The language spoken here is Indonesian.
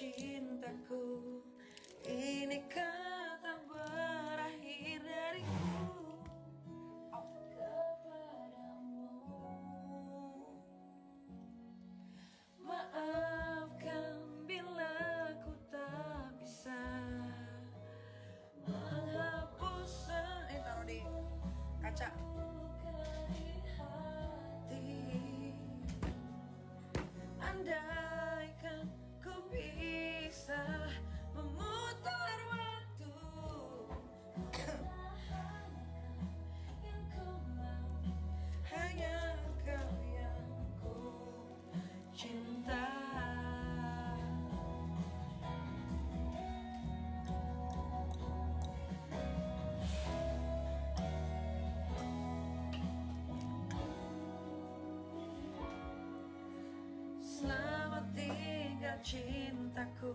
cintaku. Ini kata berakhir dariku. Kepadamu. Maafkan bila ku tak bisa Menghapus se- Eh taruh di kaca. Hati Selamat tinggal cintaku